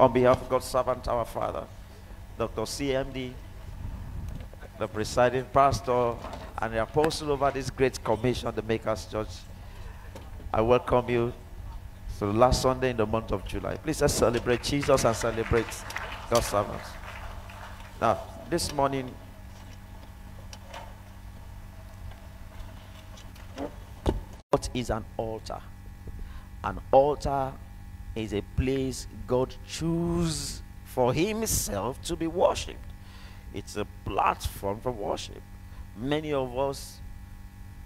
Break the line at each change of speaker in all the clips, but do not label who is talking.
On behalf of God's servant, our Father, Dr. CMD, the presiding pastor, and the apostle over this great commission, the Makers Church, I welcome you to the last Sunday in the month of July. Please let's celebrate Jesus and celebrate God's servants. Now, this morning, what is an altar? An altar is a place God chooses for Himself to be worshipped. It's a platform for worship. Many of us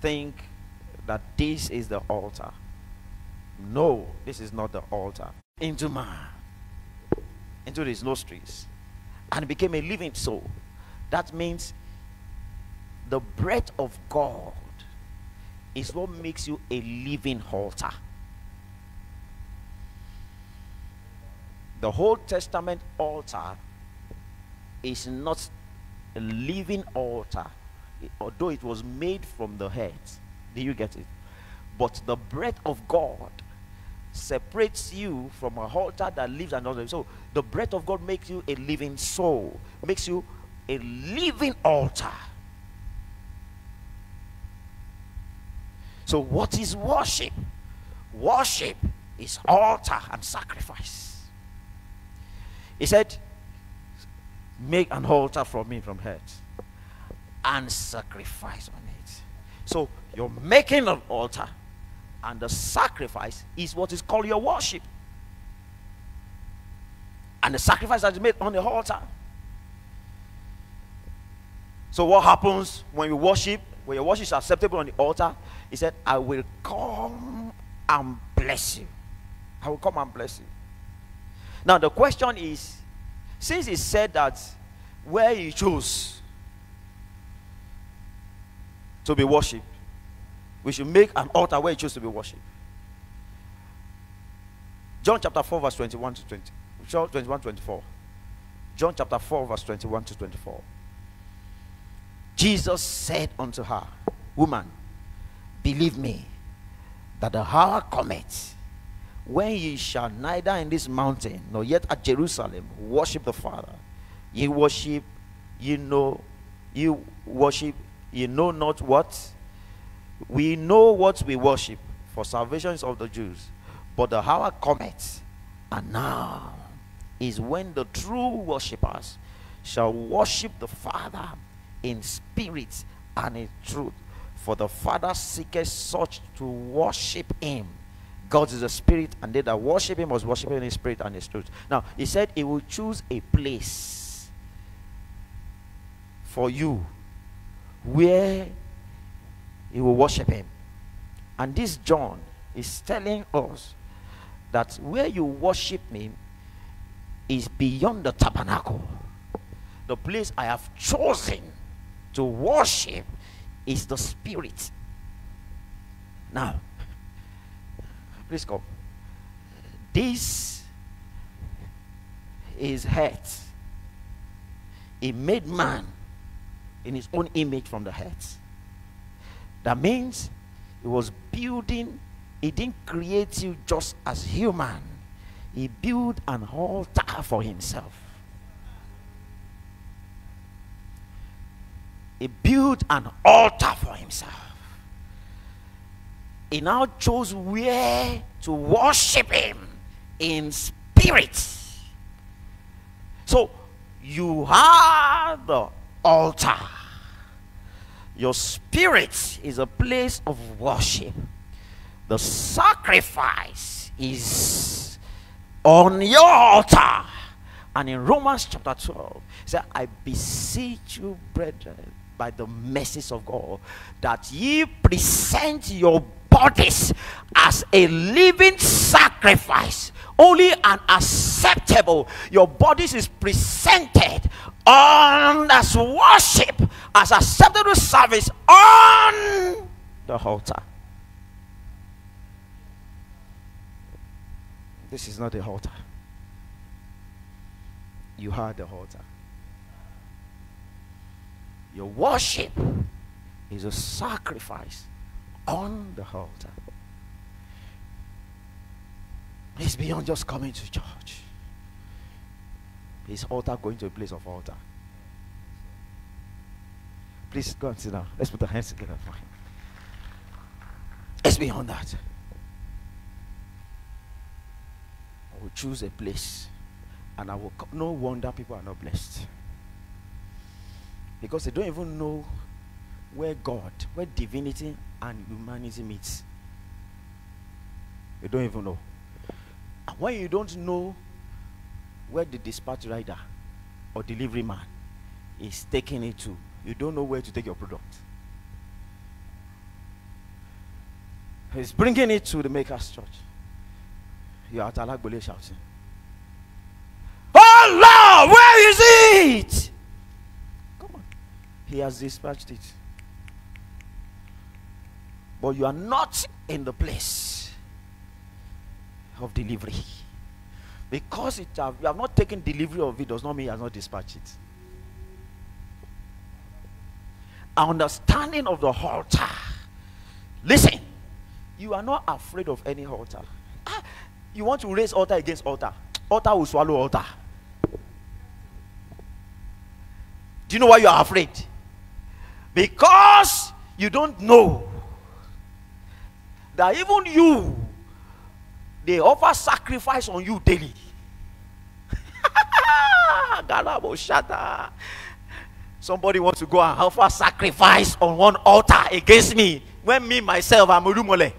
think that this is the altar. No, this is not the altar. Into man, into his nostrils, and became a living soul. That means the breath of God is what makes you a living altar. The Old Testament altar is not a living altar, although it was made from the head. Do you get it? But the breath of God separates you from a altar that lives another. So the breath of God makes you a living soul, makes you a living altar. So, what is worship? Worship is altar and sacrifice. He said, Make an altar for me from head and sacrifice on it. So, you're making an altar, and the sacrifice is what is called your worship. And the sacrifice that is made on the altar. So, what happens when you worship? When your worship is acceptable on the altar, he said, I will come and bless you. I will come and bless you. Now, the question is since he said that where he chose to be worshipped, we should make an altar where he chose to be worshipped. John chapter 4, verse 21 to 20. John 21 24. John chapter 4, verse 21 to 24. Jesus said unto her, Woman, believe me, that the hour cometh when ye shall neither in this mountain nor yet at Jerusalem worship the Father. Ye worship, ye know, ye worship, ye know not what. We know what we worship, for salvation is of the Jews. But the hour cometh, and now is when the true worshippers shall worship the Father in spirit and in truth. For the Father seeketh such to worship him. God is a spirit, and they that worship him must worship him in spirit and in truth. Now, he said he will choose a place for you where he will worship him. And this John is telling us that where you worship me is beyond the tabernacle. The place I have chosen to worship is the spirit. Now, please come. This is head. He made man in his own image from the head. That means he was building, he didn't create you just as human, he built an altar for himself. He built an altar for himself. He now chose where to worship him in spirit. So you have the altar. Your spirit is a place of worship. The sacrifice is on your altar. And in Romans chapter 12, it said, I beseech you, brethren, by the mercies of God, that ye present your bodies as a living sacrifice, only and acceptable. Your bodies is presented on as worship, as acceptable service on the altar. This is not the altar. You are the altar. Your worship is a sacrifice on the altar. It's beyond just coming to church. Is altar going to a place of altar? Please go and sit down. Let's put our hands together for him. Let's be on that. I will choose a place and I will. No wonder people are not blessed. Because they don't even know where God, where divinity and humanity meets. You don't even know. And when you don't know where the dispatch rider or delivery man is taking it to, you don't know where to take your product. He's bringing it to the Maker's church. You're at Alagbole shouting, Oh Lord, where is it? Come on. He has dispatched it. But you are not in the place of delivery. Because it have, you have not taken delivery of it does not mean you have not dispatched it. Understanding of the altar. Listen, you are not afraid of any altar. Ah, you want to raise altar against altar. Altar will swallow altar. Do you know why you are afraid? Because you don't know that even you, they offer sacrifice on you daily. Somebody wants to go and offer sacrifice on one altar against me when me myself I'm Urumole.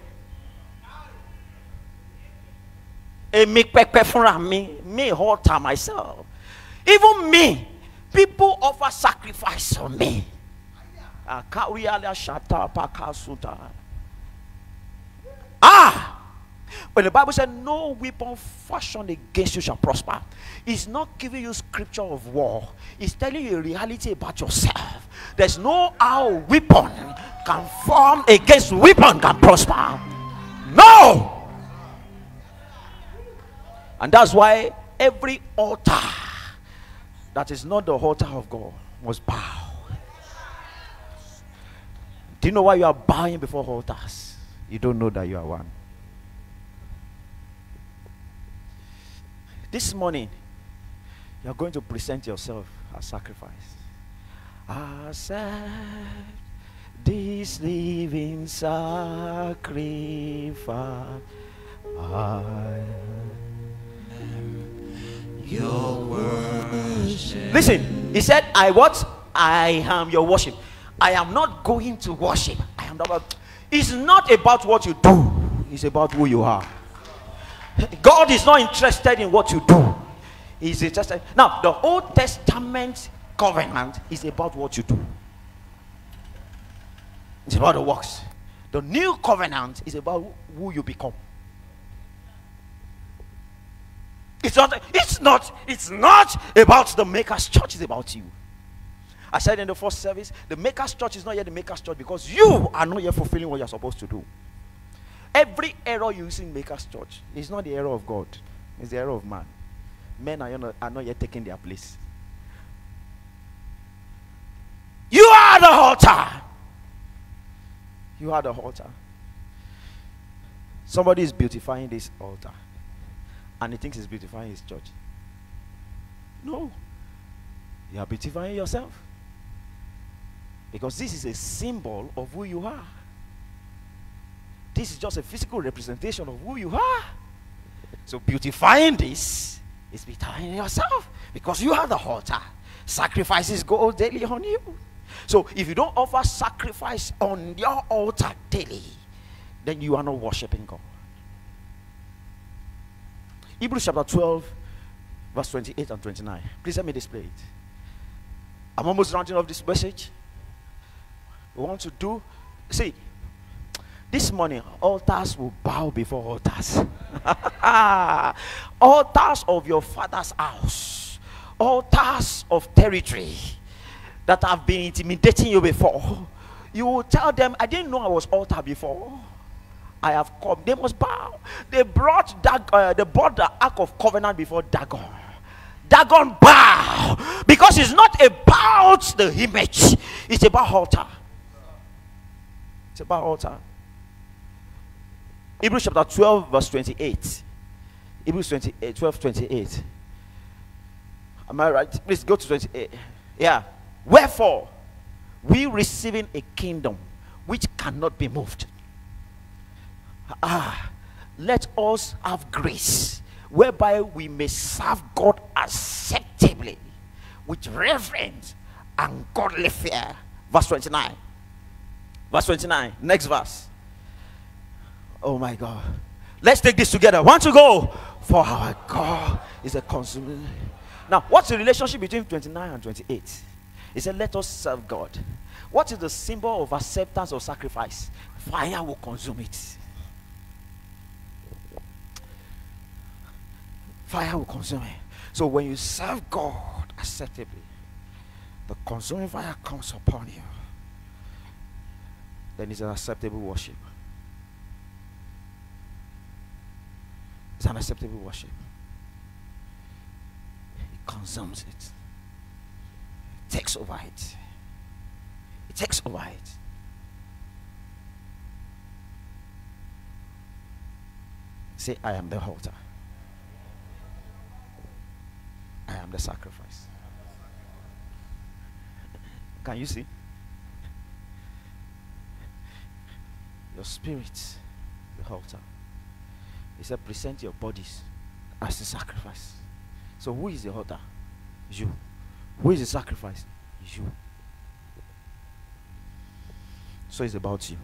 Èmi pẹpẹ me altar myself. Even me, people offer sacrifice on me. Shata pakasuta. Ah! When the Bible said, No weapon fashioned against you shall prosper, it's not giving you scripture of war, it's telling you reality about yourself. There's no how weapon can form against weapon can prosper. No! And that's why every altar that is not the altar of God must bow. Do you know why you are bowing before altars? You don't know that you are one. This morning, you are going to present yourself as sacrifice. Accept this living sacrifice. I am
Your worship.
Listen, he said, I what? I am your worship. I am not going to worship. I am not. It's not about what you do, it's about who you are. God is not interested in what you do. He's interested. Now, the Old Testament covenant is about what you do. It's about the works. The new covenant is about who you become. It's not, it's not, it's not about the maker's church, it's about you. I said in the first service, the maker's church is not yet the maker's church because you are not yet fulfilling what you're supposed to do. Every error you see in maker's church is not the error of God, it's the error of man. Men are not, are not yet taking their place. You are the altar. You are the altar. Somebody is beautifying this altar and he thinks he's beautifying his church. No. You are beautifying yourself. Because this is a symbol of who you are. This is just a physical representation of who you are. So beautifying this is beautifying yourself because you are the altar. Sacrifices go daily on you. So if you don't offer sacrifice on your altar daily, then you are not worshiping God. Hebrews chapter 12, verse 28 and 29. Please let me display it. I'm almost rounding off this message. We want to do, see, this morning, altars will bow before altars. altars of your father's house, altars of territory that have been intimidating you before. You will tell them, I didn't know I was altar before. I have come. They must bow. They brought Dag, uh, they brought the ark of covenant before Dagon. Dagon bow because it's not about the image, it's about altar. It's about altar. Hebrews chapter 12, verse 28. Hebrews 28, 12, 28. Am I right? Please go to 28. Yeah. Wherefore, we receiving a kingdom which cannot be moved. Ah, let us have grace whereby we may serve God acceptably with reverence and godly fear. Verse 29. Verse 29. Next verse. Oh my God. Let's take this together. Want to go? For our God is a consuming. Now, what's the relationship between 29 and 28? He said, Let us serve God. What is the symbol of acceptance of sacrifice? Fire will consume it. Fire will consume it. So when you serve God acceptably, the consuming fire comes upon you. Then it's an acceptable worship. It's an acceptable worship. It consumes it. It takes over it. It takes over it. Say, I am the altar. I am the sacrifice. Can you see? Your spirit, the altar. He said, present your bodies as a sacrifice. So, who is the altar? You. Who is the sacrifice? You. So, it's about you.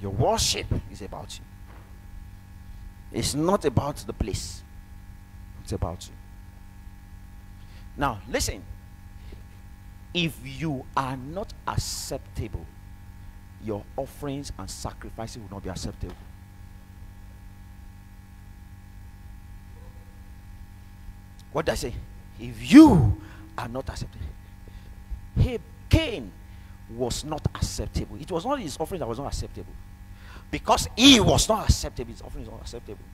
Your worship is about you. It's not about the place, it's about you. Now, listen. If you are not acceptable, your offerings and sacrifices will not be acceptable. What does I say? If you are not acceptable, hey, Cain was not acceptable. It was not his offering that was not acceptable. Because he was not acceptable, his offering is not acceptable.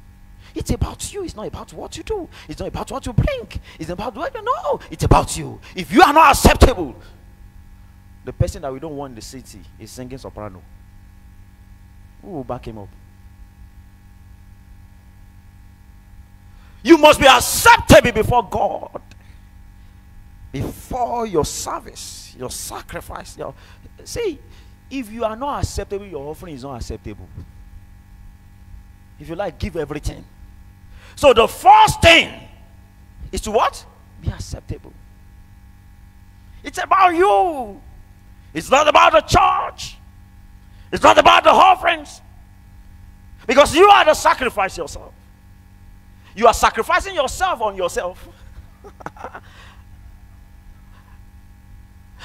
It's about you. It's not about what you do. It's not about what you bring. It's about what you know. It's about you. If you are not acceptable, the person that we don't want in the city is singing soprano. Who will back him up? You must be acceptable before God. Before your service, your sacrifice. Your, see, if you are not acceptable, your offering is not acceptable. If you like, give everything. So the first thing is to what? Be acceptable. It's about you. It's not about the church. It's not about the offerings. Because you are the sacrifice yourself. You are sacrificing yourself on yourself.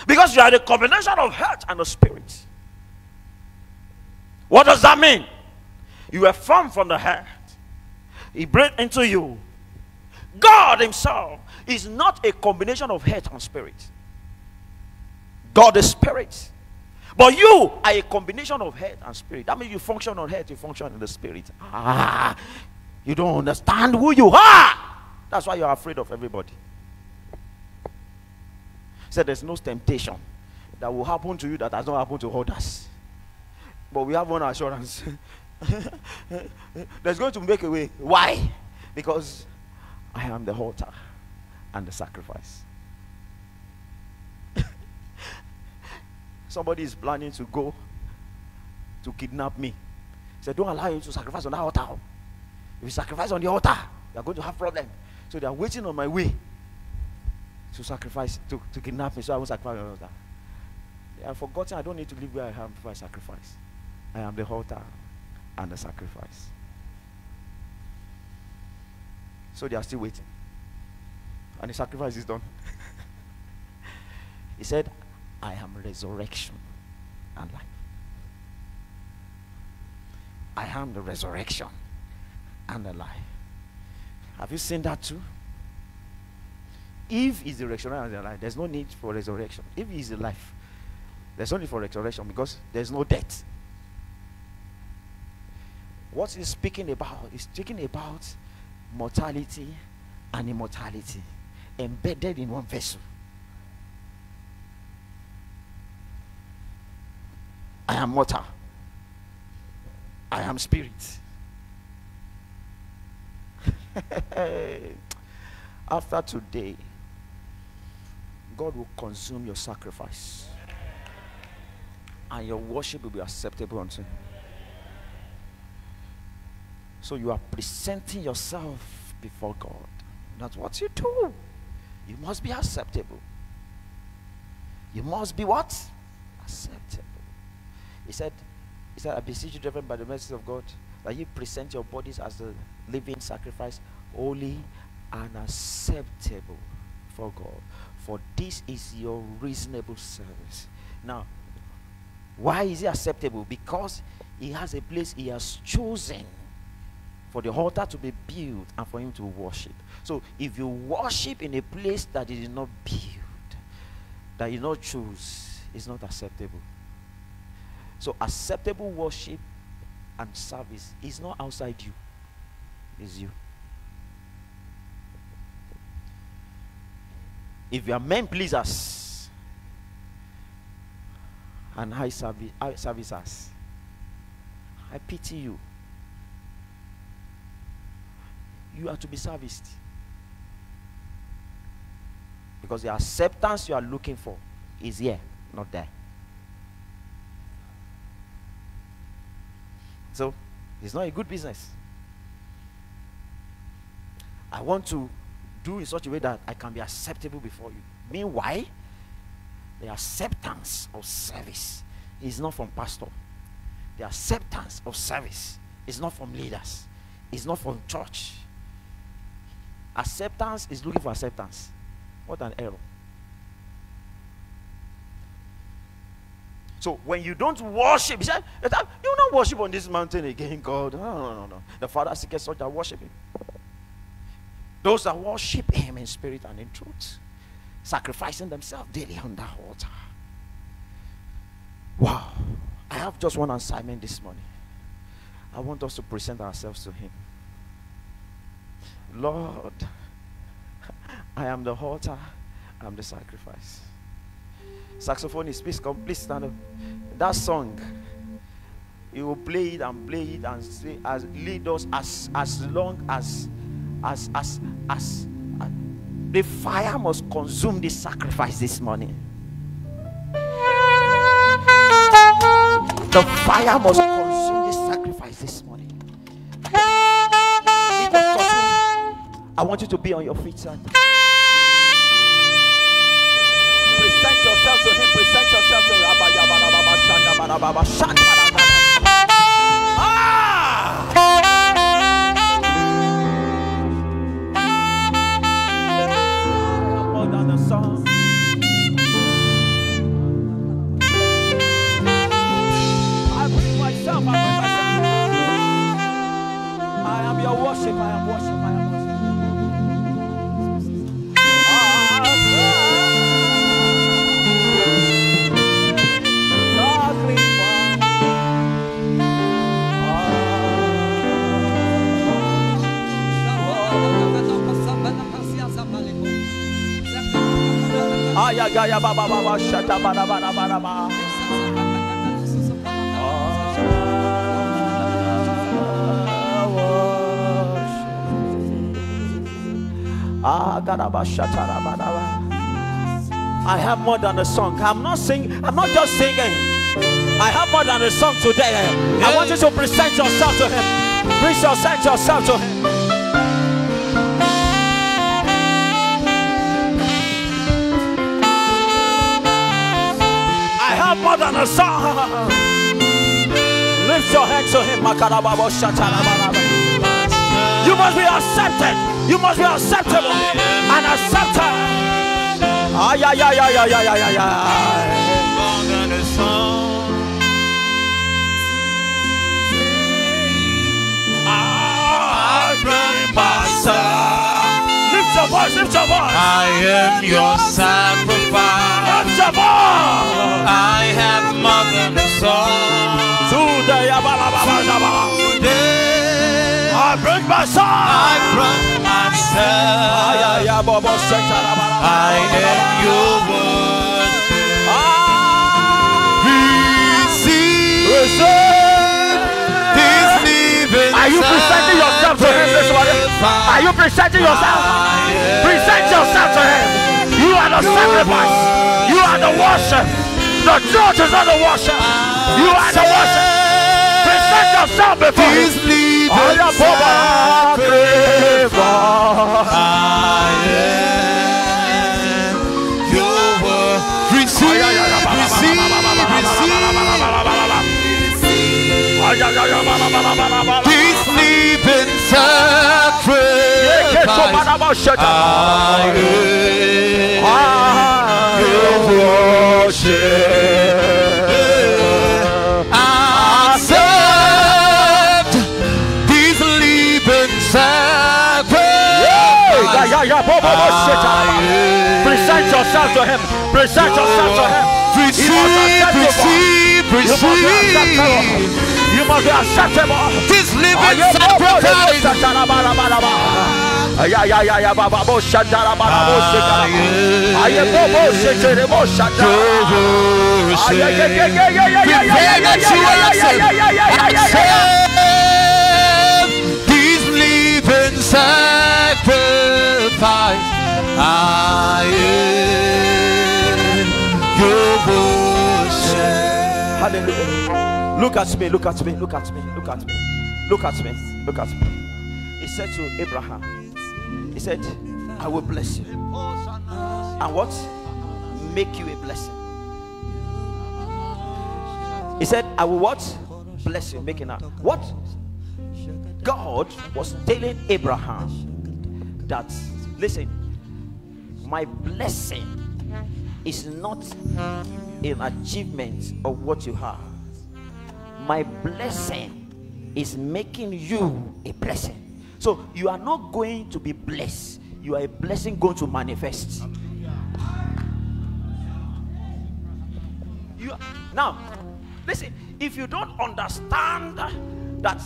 because you are the combination of heart and the spirit. What does that mean? You were formed from the heart. He breathed into you. God Himself is not a combination of heart and spirit. God is spirit. But you are a combination of head and spirit. That means you function on head, you function in the spirit. Ah, you don't understand who you are. That's why you're afraid of everybody. Said there's no temptation that will happen to you that has not happened to others. But we have one assurance. there's going to make a way. Why? Because I am the altar and the sacrifice. Somebody is planning to go to kidnap me. He said, Don't allow you to sacrifice on that altar. If you sacrifice on the altar, you are going to have problem. So they are waiting on my way to sacrifice, to, to kidnap me, so I won't sacrifice on the altar. They have forgotten I don't need to live where I am before I sacrifice. I am the altar and the sacrifice. So they are still waiting. And the sacrifice is done. he said, I am resurrection and life. I am the resurrection and the life. Have you seen that too? If is the resurrection and the life, there's no need for resurrection. If is the life, there's no need for resurrection because there's no death. What he's speaking about is speaking about mortality and immortality embedded in one vessel. I am mortal. I am spirit. After today, God will consume your sacrifice. And your worship will be acceptable unto Him. So you are presenting yourself before God. That's what you do. You must be acceptable. You must be what? Acceptable. He said, He said, I beseech you, driven by the mercy of God, that you present your bodies as a living sacrifice, holy and acceptable for God. For this is your reasonable service. Now, why is it acceptable? Because he has a place he has chosen for the altar to be built and for him to worship. So if you worship in a place that did not build, that did not choose, it's not acceptable. So acceptable worship and service is not outside you, it's you. If you are men pleasers and high service high servicers, I pity you. You are to be serviced. Because the acceptance you are looking for is here, not there. So, it's not a good business. I want to do in such a way that I can be acceptable before you. Meanwhile, the acceptance of service is not from pastor. The acceptance of service is not from leaders. It's not from church. Acceptance is looking for acceptance. What an error. So when you don't worship, he said, you not worship on this mountain again, God. No, no, no, no. The Father seeks such that worship him. Those that worship him in spirit and in truth, sacrificing themselves daily on that altar. Wow. I have just one assignment this morning. I want us to present ourselves to him. Lord, I am the altar, I am the sacrifice. Saxophonist, please come, please stand up. That song, you will play it and play it and say, as lead us as as long as as as as uh, the fire must consume this sacrifice this morning. The fire must consume this sacrifice this morning. I want you to be on your feet, sir. Present yourself to him. Present yourself to him. I have more than a song. I'm not singing. I'm not just singing. I have more than a song today. I want you to present yourself to Him. Present yourself to Him. More than a song. Lift your hands to Him. You must be accepted. You must be acceptable and accepted. Ah, yeah, yeah, yeah, yeah, yeah, yeah, yeah. More than a song. Bring myself. Lift your voice, lift your voice. I
am your sacrifice.
Your.
I have more than a song.
Today, I bring myself.
I bring myself. I am your word. Receive.
Receive.
This living
Are you presenting yourself to him this morning? Are you presenting yourself? Present yourself to Him. You are the sacrifice. You are the worship. The church is not the worship. You are the worship. Present yourself before Him.
He's leaving
Oh, yeah, Baba,
sacrifice.
Baba.
I am your word. Receive, receive, receive. Sacrifice. I worship. Accept these living sacrifice.
Present yourself to him. Present yourself to him.
Receive,
You must be acceptable.
receive,
You must be acceptable.
receive this living sacrifice.
Bo- shatara. Ah, yeah, yeah, yeah, yeah, yeah, yeah, yeah,
Prepare
yeah,
that
yeah,
you
yeah, yeah,
accept.
yeah, yeah, yeah, yeah, yeah, yeah.
Accept this living sacrifice. I am your worship.
Hallelujah. Look at me, look at me, look at me, look at me, look at me, look at me. He said to Abraham, said, I will bless you. And what? Make you a blessing. He said, I will what? Bless you, making out. What? God was telling Abraham that, listen, my blessing is not an achievement of what you have. My blessing is making you a blessing. So you are not going to be blessed, you are a blessing going to manifest. You are, now, listen, if you don't understand that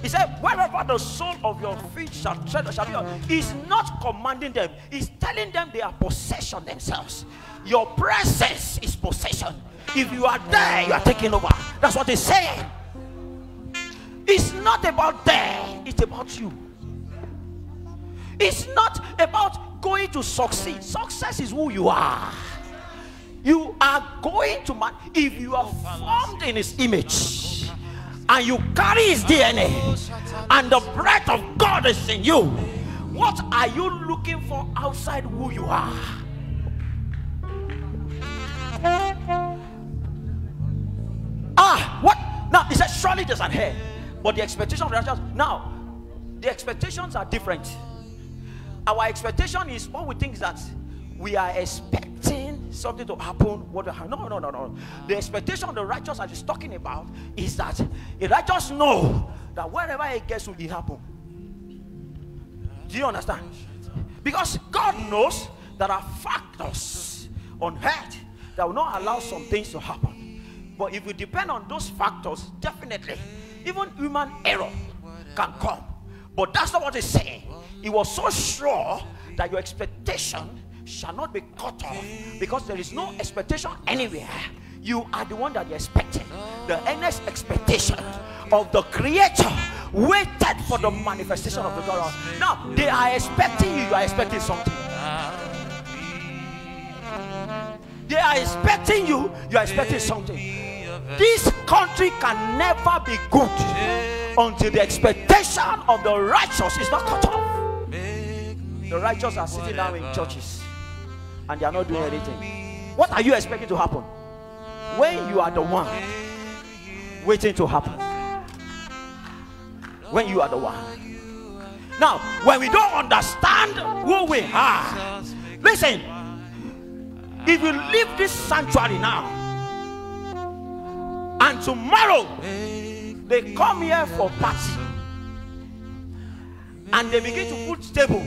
he said, wherever the sole of your feet shall tread, shall be. on," He's not commanding them. He's telling them they are possession themselves. Your presence is possession. If you are there, you are taking over. That's what he's saying. It's not about there. It's about you. It's not about going to succeed. Success is who you are. You are going to man. If you are formed in His image and you carry His DNA and the breath of God is in you, what are you looking for outside who you are? Ah, what? Now, he said, surely there's an hair. But the expectation of the righteous, now, the expectations are different. Our expectation is what we think is that we are expecting something to happen. What no, no, no, no. The expectation of the righteous that he's talking about is that the righteous know that wherever he gets to, it happen. Do you understand? Because God knows there are factors on earth that will not allow some things to happen. But if we depend on those factors, definitely, even human error can come. But that's not what he's saying. He was so sure that your expectation shall not be cut off because there is no expectation anywhere. You are the one that you're expecting. The earnest expectation of the Creator waited for the manifestation of the God. Now they are expecting you, you are expecting something. They are expecting you, you are expecting something. This country can never be good until the expectation of the righteous is not cut off. The righteous are sitting down in churches and they are not doing anything. What are you expecting to happen? When you are the one waiting to happen. When you are the one. Now, when we don't understand who we are, listen, if you leave this sanctuary now and tomorrow they come here for party. and they begin to put table.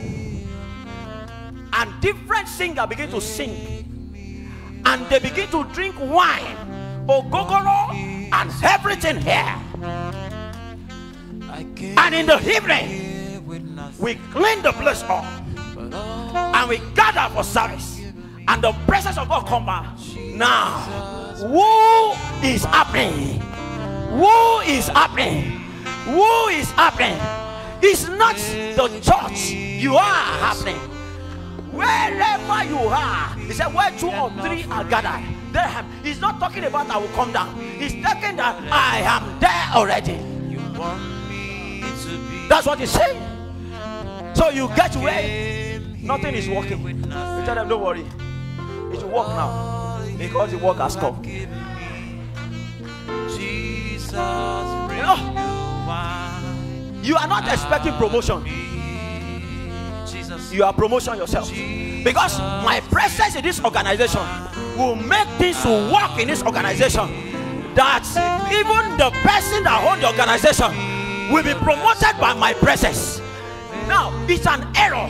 And different singer begin to sing. and they begin to drink wine. Ogogoro and everything here. And in the evening we clean the place up. And we gather for service. and the presence of god come back. Now who is happening who is happening who is happening It's not the church you are happening. Wherever you are, he said, where two or three are gathered, there am. He's not talking about I will come down. He's talking that I am there already.
You want me
That's what he's saying. So you get where nothing is working. You tell them, don't worry. It will work now. Because the work has come.
Jesus,
You know,
you
are not expecting promotion. You are promotion yourself. Because my presence in this organization will make things to work in this organization. That even the person that owns the organization will be promoted by my presence. Now, it's an error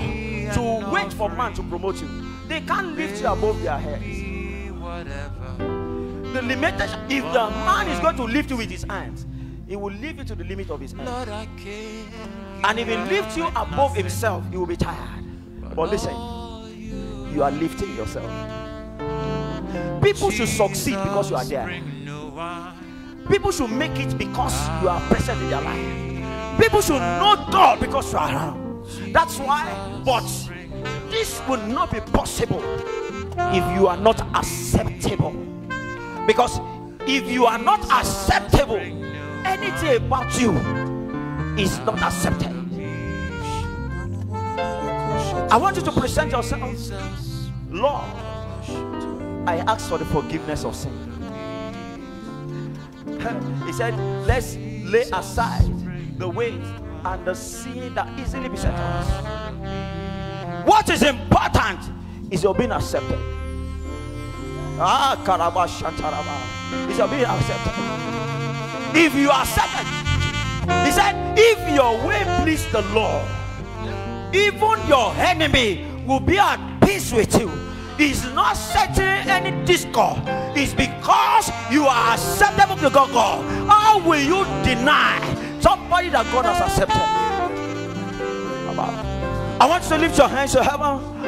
to wait for man to promote you. They can't lift you above their heads.
Whatever.
The limitation, if the man is going to lift you with his hands, he will lift you to the limit of his hands.
Lord,
And if he lifts you above himself, he will be tired. But listen, you are lifting yourself. People should succeed because you are there.
Bring no wine.
People should make it because you are present in their life. People should know God because you are around. That's why, but this will not be possible if you are not acceptable. Because if you are not acceptable, anything about you is not accepted. I want you to present yourself. Lord, I ask for the forgiveness of sin. He said, Let's lay aside the weight and the sin that easily beset us. What is important is your being accepted. Ah, Karaba Shantaraba. Is your being accepted. If you are accepted, he said, if your way please the Lord, even your enemy will be at peace with you. It's not settling any discord. It's because you are acceptable to God. God. How will you deny somebody that God has accepted? I want you to lift your hands to heaven.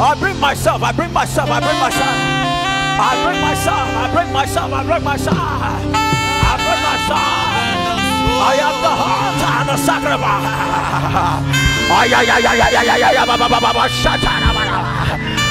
I bring myself, I bring myself, I bring myself. I bring myself, I bring myself, I bring myself. I bring myself. I am the heart and the sacrifice.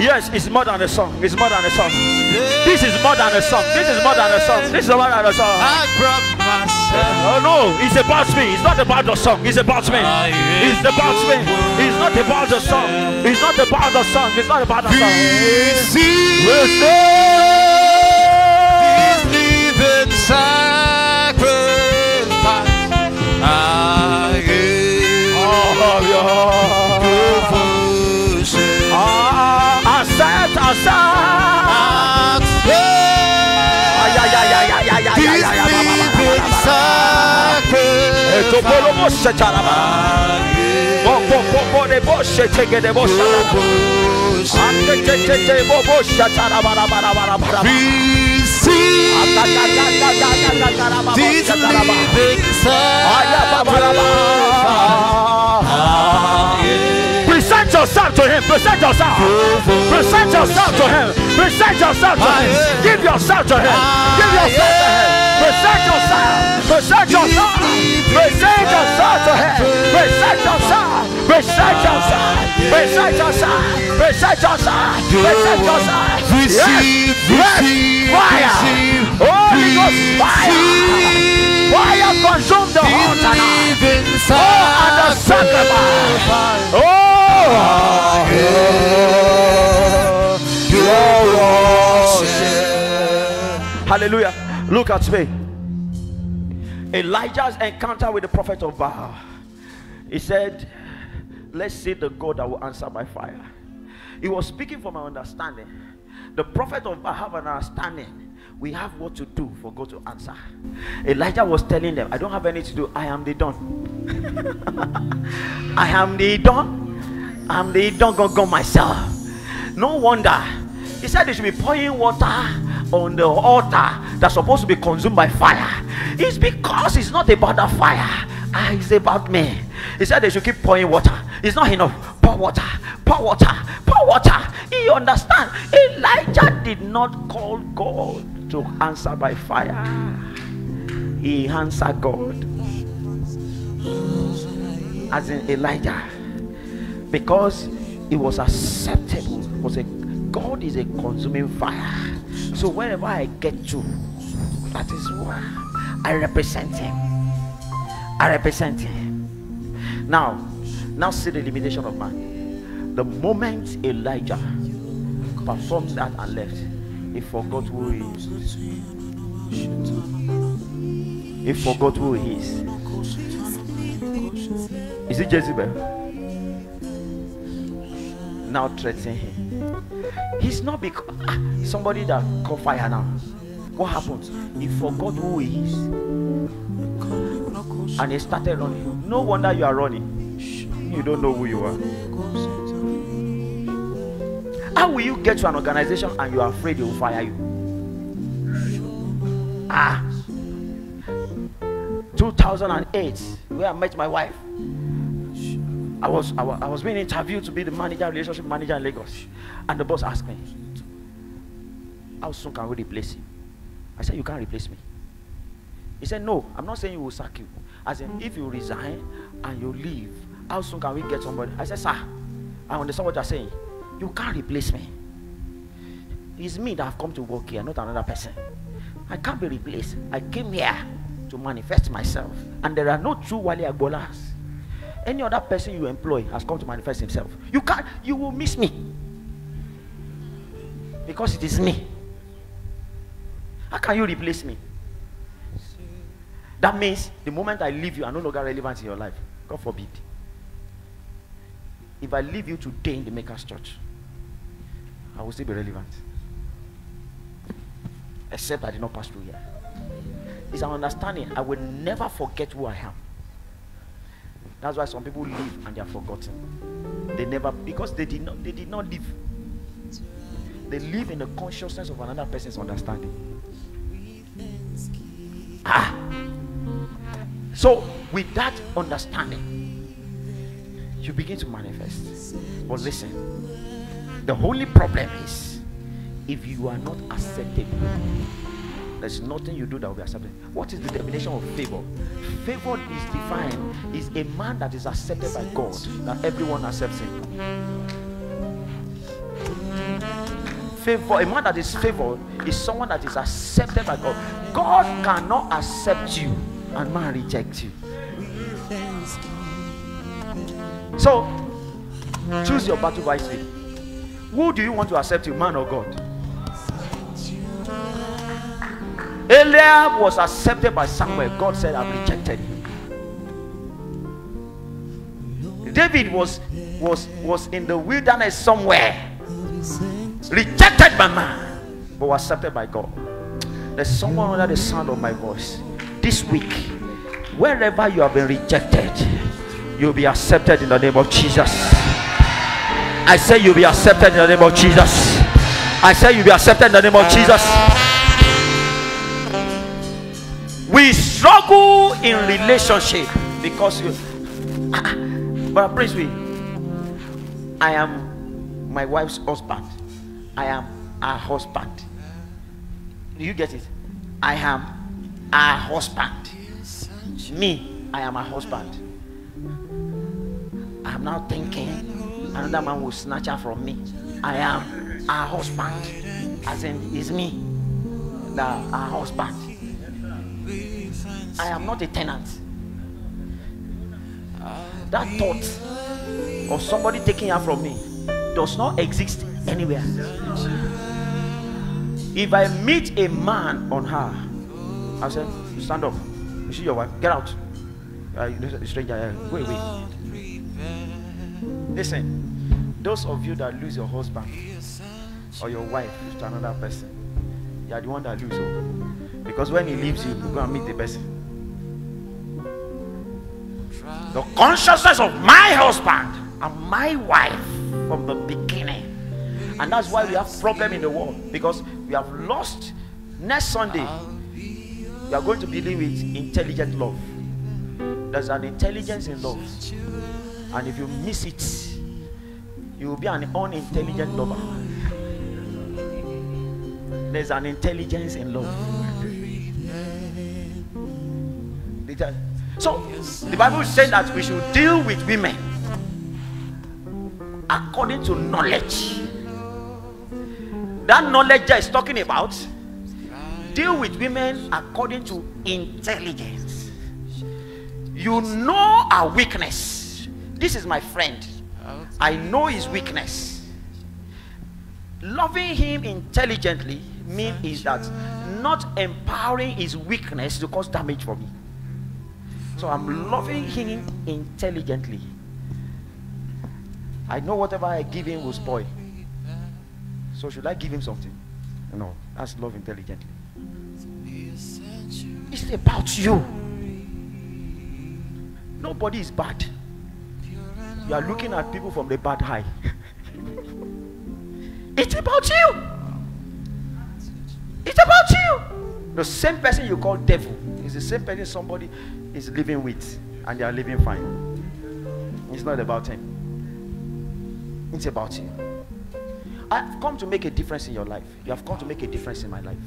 Yes, it's more than a song. It's more than a song. This is more than a song. This is more than a song. This is more than a song.
I brought myself.
Oh no, it's about me. It's not about the song. It's about me. It's about me. It's not about the song. It's not about the song. It's not about the song.
Receive
Receive.
living sacrifice. I am
Oh, yeah. at aside.
This living sacrifice.
Receive
this living
sacrifice. Present yourself to him. Present yourself. Present yourself to him. Present yourself to him. Give yourself to him. Give yourself to him. Present yourself. Present yourself. Present yourself to him. Present yourself. Present yourself. Present yourself. Present yourself. Present yourself.
Receive, receive,
Fire.
receive,
Holy Ghost fire. Fire consume the whole tonight. Oh, and the sacrifice. Oh, hallelujah. Look at me. Elijah's encounter with the prophet of Baal. He said, Let's see the God that will answer by fire. He was speaking from my understanding. The prophet of Baal have an understanding. We have what to do for God to answer. Elijah was telling them, I don't have anything to do. I am the done. I am the done. I'm the go myself. No wonder. He said they should be pouring water on the altar that's supposed to be consumed by fire. It's because it's not about the fire. Ah, it's about me. He said they should keep pouring water. It's not enough. Pour water, pour water, pour water. You understand. Elijah did not call God to answer by fire. He answered God. As in Elijah. Because it was acceptable. It was a God is a consuming fire. So wherever I get to, that is why I represent him. I represent him. Now, now see the limitation of man. The moment Elijah performed that and left, he forgot who he is. He forgot who he is. Is it Jezebel? Now threatening him. He's not because ah, somebody that caught fire now. What happened? He forgot who he is. And he started running. No wonder you are running. You don't know who you are. How will you get to an organization and you are afraid they will fire you? Ah. 2008, where I met my wife. I was, I was I was being interviewed to be the manager, relationship manager in Lagos. And the boss asked me, How soon can we replace him? I said, You can't replace me. He said, No, I'm not saying you will sack you. I said, if you resign and you leave, how soon can we get somebody? I said, Sir, I understand what you're saying. You can't replace me. It's me that have come to work here, not another person. I can't be replaced. I came here to manifest myself. And there are no true Wale Agboolas. Any other person you employ has come to manifest himself. You can't, you will miss me. Because it is me. How can you replace me? That means the moment I leave you, I'm no longer relevant in your life. God forbid. If I leave you today in the Maker's Church, I will still be relevant. Except I did not pass through here. It's an understanding. I will never forget who I am. That's why some people live and they are forgotten. They never because they did not they did not live. They live in the consciousness of another person's understanding. Ah. So with that understanding, you begin to manifest. But listen, the only problem is if you are not acceptable, there's nothing you do that will be accepted. What is the definition of favor? Favor is defined is a man that is accepted by God, that everyone accepts him. Favor, a man that is favored is someone that is accepted by God. God cannot accept you and man reject you. So choose your battle wisely. Who do you want to accept you, man or God? Eliab was accepted by Samuel. God said, I've rejected him. David was was was in the wilderness somewhere, rejected by man, but was accepted by God. There's someone under the sound of my voice this week. Wherever you have been rejected, you'll be accepted in the name of Jesus. I say you'll be accepted in the name of Jesus. I say you'll be accepted in the name of Jesus. We struggle in relationship because you. But Prince, we. I am my wife's husband. I am her husband. Do you get it? I am her husband. Me, I am her husband. I'm now thinking another man will snatch her from me. I am her husband. As in, it's me. The her husband. I am not a tenant. That thought of somebody taking her from me does not exist anywhere. If I meet a man on her, I say, stand up. You see your wife? Get out. Uh, stranger, uh, wait, wait. Listen, Those of you that lose your husband or your wife to another person, you are the one that lose. oh. Because when he leaves you, you go and meet the person. The consciousness of my husband and my wife from the beginning. And that's why we have problem in the world because we have lost next Sunday. We are going to be dealing with intelligent love. There's an intelligence in love. And if you miss it, you will be an unintelligent lover. There's an intelligence in love. So the Bible saying that we should deal with women according to knowledge. That knowledge is talking about deal with women according to intelligence. You know our weakness. This is my friend. I know his weakness. Loving him intelligently means is that not empowering his weakness to cause damage for me. So I'm loving him intelligently. I know whatever I give him will spoil. So should I give him something? No, that's love intelligently. It's about you. Nobody is bad. You are looking at people from the bad high. it's about you. It's about you. The same person you call devil is the same person somebody is living with, and they are living fine. It's not about him. It's about you. I've come to make a difference in your life. You have come to make a difference in my life.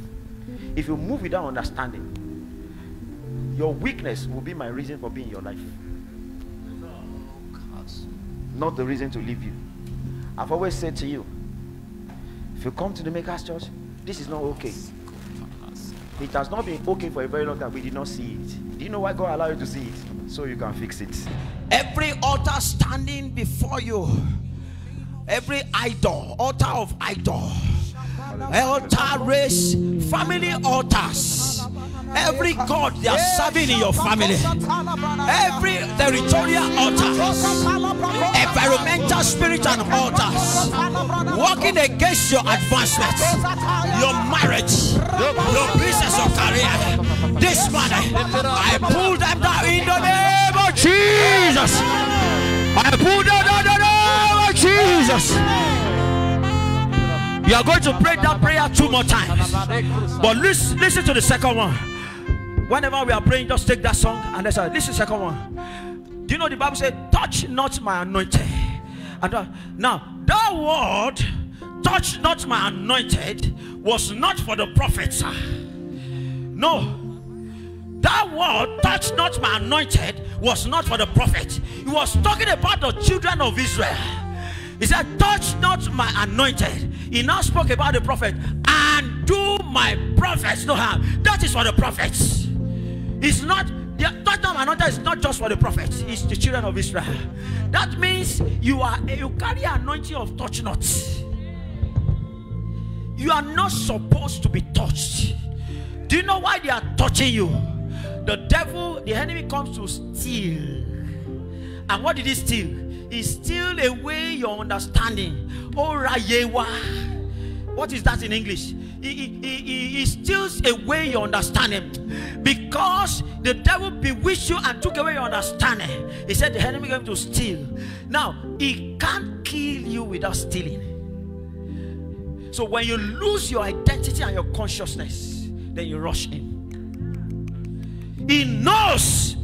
If you move without understanding, your weakness will be my reason for being in your life. Not the reason to leave you. I've always said to you, if you come to the Maker's Church, this is not okay. It has not been okay for a very long time. We did not see it. Do you know why God allowed you to see it? So you can fix it. Every altar standing before you, every idol, altar of idol, altar race, family altars, every god they are serving in your family, every territorial altars, environmental spirit and altars, working against your advancement, your marriage, your business, your career. This morning, I pull them down in the name of Jesus. I pull them down in the name of Jesus. You are going to pray that prayer two more times. But listen, listen to the second one. Whenever we are praying, just take that song and let's listen to the second one. Do you know the Bible said, Touch not my anointed. And uh, now that word, touch not my anointed, was not for the prophets. No. That word, touch not my anointed, was not for the prophet. He was talking about the children of Israel. He said, Touch not my anointed. He now spoke about the prophet and do my prophets no harm. That is for the prophets. It's not the touch not my anointed is not just for the prophets, it's the children of Israel. That means you are you carry anointing of touch not. You are not supposed to be touched. Do you know why they are touching you? The devil, the enemy comes to steal. And what did he steal? He steal away your understanding. Oh, Rayewa. What is that in English? He, he- he steals away your understanding because the devil bewitched you and took away your understanding. He said the enemy came to steal. Now, he can't kill you without stealing. So when you lose your identity and your consciousness, then you rush in. He knows.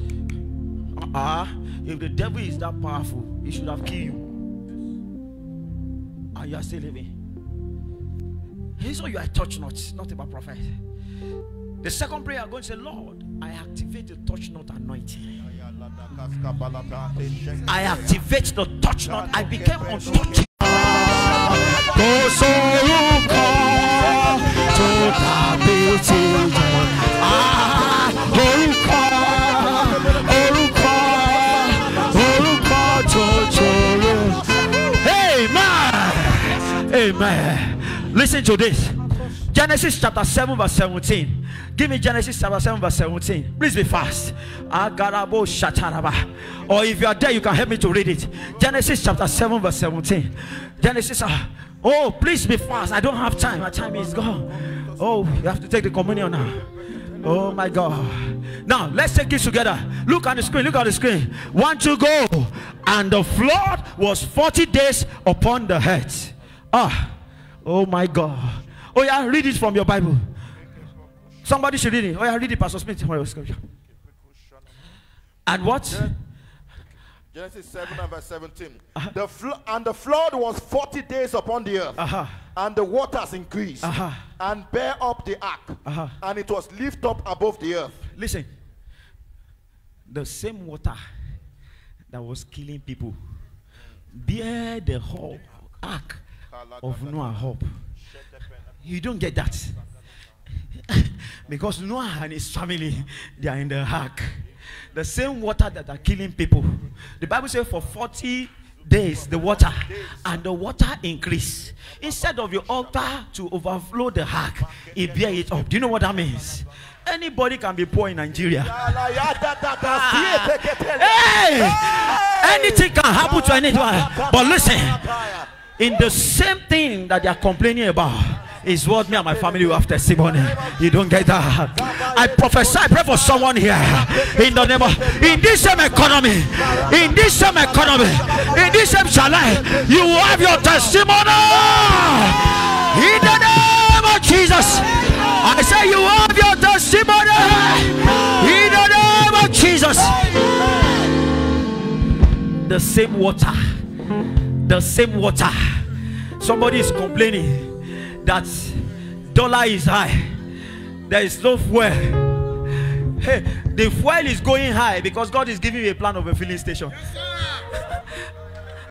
Uh-uh. If the devil is that powerful, he should have killed you. And you are still living. He saw you are touch not, not about prophet. The second prayer, I'm going to say, Lord, I activate the touch not anointing. I activate the touch not. I became untouchable. Amen. Amen. Listen to this. Genesis chapter 7, verse 17. Give me Genesis chapter 7, verse 17. Please be fast. Agarabo. Or if you are there, you can help me to read it. Genesis chapter 7, verse 17. Genesis. Uh, oh, please be fast. I don't have time. My time is gone. Oh, you have to take the communion now. Oh my God. Now let's take this together. Look at the screen. Look at the screen. One, two, go. And the flood was 40 days upon the head. Ah, oh my God. Oh, yeah, read it from your Bible. Somebody should read it. Oh, yeah, read it, Pastor Smith. And what?
Genesis 7 and verse 17. The fl- and the flood was 40 days upon the earth,
Uh-huh.
and the waters increased,
Uh-huh.
and bear up the ark,
Uh-huh.
and it was lift up above the earth.
Listen. The same water that was killing people bear the whole ark of Noah up. You don't get that. because Noah and his family, they are in the ark. The same water that are killing people. The Bible says for 40 days the water and the water increase. Instead of your altar to overflow the ark, it bear it up. Do you know what that means? Anybody can be poor in Nigeria. Hey! Anything can happen to anyone. But listen, in the same thing that they are complaining about is what me and my family will have testimony. You don't get that. I prophesy, I pray for someone here in the name of in this same economy, in this same economy, in this same challenge, you will have your testimony in the name of Jesus. I say you have your testimony in the name of Jesus. The same water the same water. Somebody is complaining that dollar is high. There is no fuel. Hey, the fuel is going high because God is giving you a plan of a filling station.